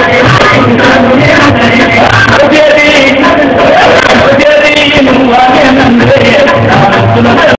¡Gracias!